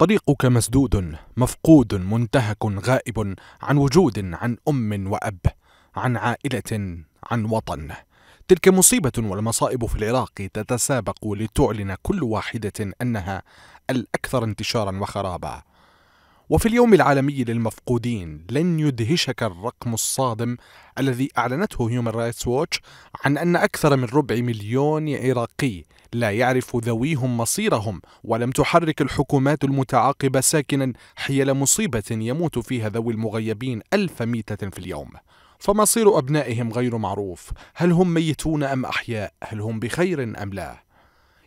طريقك مسدود مفقود منتهك غائب عن وجود عن أم وأب عن عائلة عن وطن. تلك مصيبة والمصائب في العراق تتسابق لتعلن كل واحدة أنها الأكثر انتشارا وخرابا. وفي اليوم العالمي للمفقودين لن يدهشك الرقم الصادم الذي أعلنته هيومن رايتس ووتش عن أن أكثر من ربع مليون عراقي لا يعرف ذويهم مصيرهم ولم تحرك الحكومات المتعاقبة ساكنا حيال مصيبة يموت فيها ذوي المغيبين ألف ميتة في اليوم. فمصير أبنائهم غير معروف هل هم ميتون أم أحياء؟ هل هم بخير أم لا؟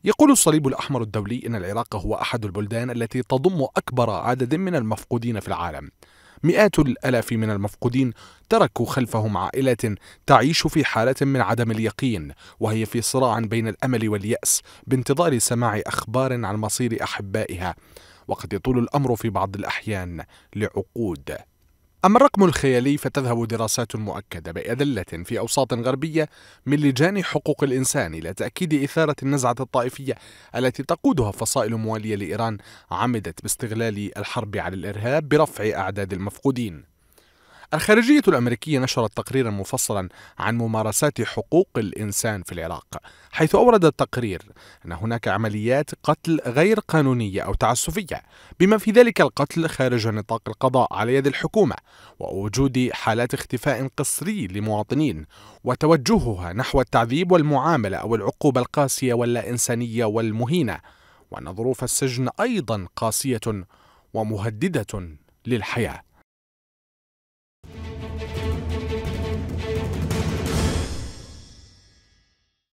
يقول الصليب الأحمر الدولي إن العراق هو أحد البلدان التي تضم أكبر عدد من المفقودين في العالم. مئات الآلاف من المفقودين تركوا خلفهم عائلات تعيش في حالة من عدم اليقين وهي في صراع بين الأمل واليأس بانتظار سماع أخبار عن مصير أحبائها. وقد يطول الأمر في بعض الأحيان لعقود. أما الرقم الخيالي فتذهب دراسات مؤكدة بأدلة في أوساط غربية من لجان حقوق الإنسان إلى تأكيد إثارة النزعة الطائفية التي تقودها فصائل موالية لإيران عمدت باستغلال الحرب على الإرهاب برفع أعداد المفقودين. الخارجية الأمريكية نشرت تقريرا مفصلا عن ممارسات حقوق الإنسان في العراق حيث أورد التقرير أن هناك عمليات قتل غير قانونية أو تعسفية بما في ذلك القتل خارج نطاق القضاء على يد الحكومة ووجود حالات اختفاء قسري لمواطنين وتوجهها نحو التعذيب والمعاملة أو العقوبة القاسية واللا إنسانية والمهينة. وأن ظروف السجن أيضا قاسية ومهددة للحياة.